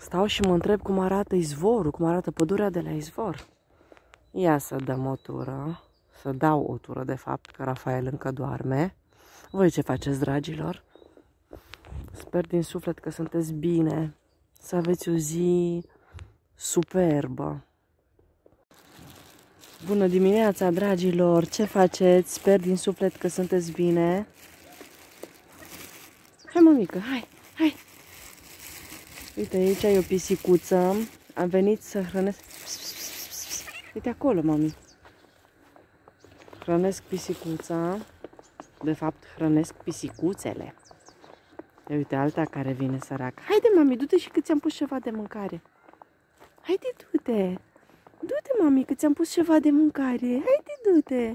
Stau și mă întreb cum arată izvorul, cum arată pădurea de la izvor. Ia să dăm o tură, să dau o tură de fapt, că Rafael încă doarme. Voi ce faceți, dragilor? Sper din suflet că sunteți bine, să aveți o zi superbă. Bună dimineața, dragilor! Ce faceți? Sper din suflet că sunteți bine. Hai, mămică, hai, hai! Uite, aici e o pisicuță. Am venit să hrănesc... Uite acolo, mami. Hrănesc pisicuța. De fapt, hrănesc pisicuțele. Ia uite, alta care vine sărac. Haide, mami, du-te și că ți-am pus ceva de mâncare. Haide, du-te. Du-te, mami, că ți-am pus ceva de mâncare. Haide, du-te.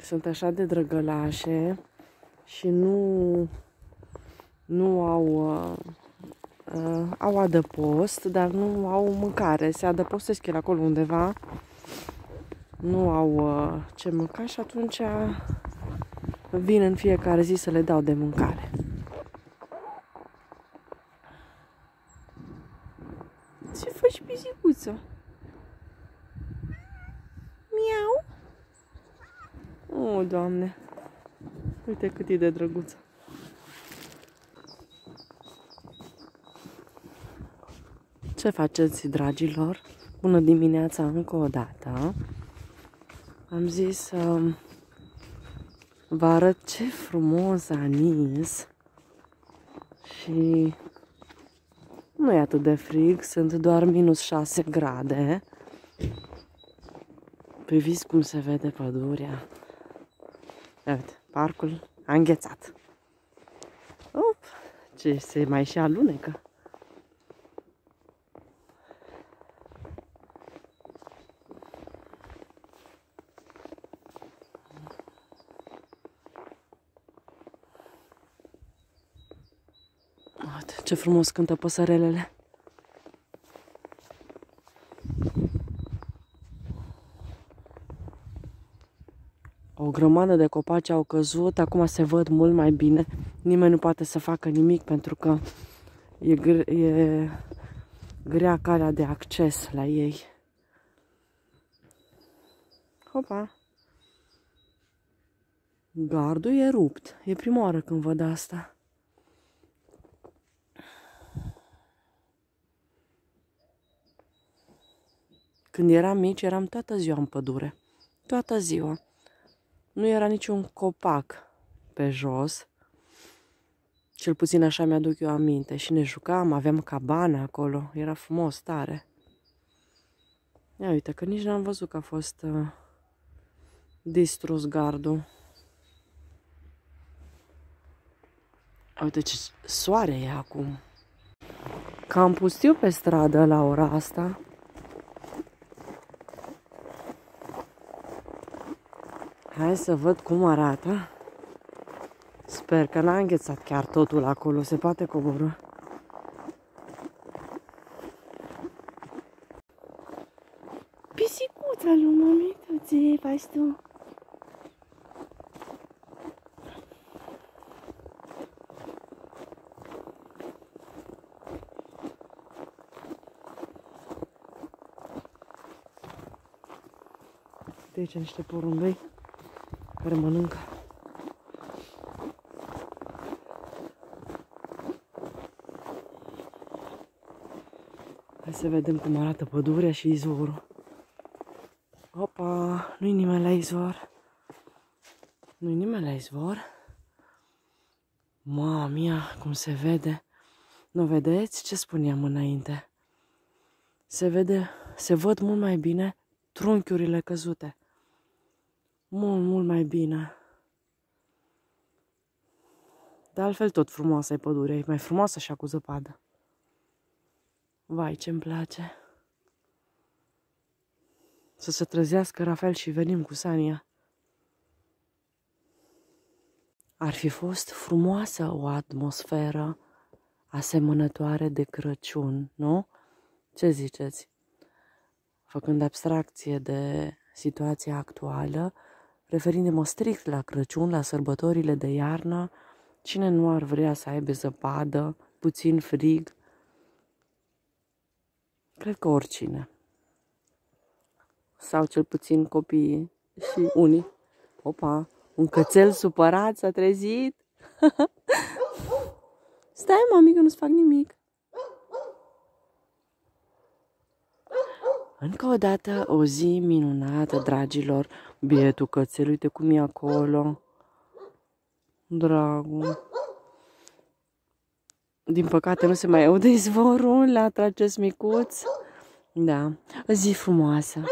Sunt așa de drăgălașe și nu, nu au, uh, uh, au adăpost, dar nu au mâncare. Se adăpostesc el acolo undeva. Nu au uh, ce mânca și atunci vin în fiecare zi să le dau de mâncare. Ce faci, pisicuță? Miau? O, oh, Doamne! Uite cât e de drăguță. Ce faceți, dragilor? Bună dimineața încă o dată. Am zis să um, vă arăt ce frumos a nins și nu e atât de frig, sunt doar minus 6 grade. Priviți cum se vede pădurea. Uite, parcul a înghețat. Op, ce se mai și alunecă. Ce frumos cântă păsărelele. O grămadă de copaci au căzut, acum se văd mult mai bine. Nimeni nu poate să facă nimic pentru că e, gre e grea calea de acces la ei. Hopa! Gardul e rupt. E prima oară când văd asta. Când eram mici, eram toată ziua în pădure. Toată ziua. Nu era niciun copac pe jos. Cel puțin așa mi-aduc eu aminte. Și ne jucam, aveam cabana acolo. Era frumos, tare. Ia uite că nici n-am văzut că a fost uh, distrus gardul. Uite ce soare e acum. Cam pustiu pe stradă la ora asta. Hai să văd cum arată. Sper că n-a înghețat chiar totul acolo. Se poate coborâ. Pisicuța lui mami, tu ce faci tu? De aici niște porumbei care mănâncă. Hai să vedem cum arată pădurea și izvorul. Opa, nu-i nimeni la izvor. Nu-i nimeni la izvor. Mamia, cum se vede. Nu vedeți ce spuneam înainte? Se vede, se văd mult mai bine trunchiurile căzute mult, mult mai bine. De altfel tot frumoasă e pădurea, e mai frumoasă așa cu zăpadă. Vai, ce-mi place. Să se trezească Rafael și venim cu Sania. Ar fi fost frumoasă o atmosferă asemănătoare de Crăciun, nu? Ce ziceți? Făcând abstracție de situația actuală, referindu-mă strict la Crăciun, la sărbătorile de iarnă, cine nu ar vrea să aibă zăpadă, puțin frig. Cred că oricine. Sau cel puțin copiii și unii. Opa, un cățel supărat s-a trezit. Stai, mami, că nu-ți fac nimic. Încă o dată, o zi minunată, dragilor. Bietul cățel, uite cum e acolo. Dragul. Din păcate nu se mai aude izvorul la acest micuț. Da, o zi frumoasă.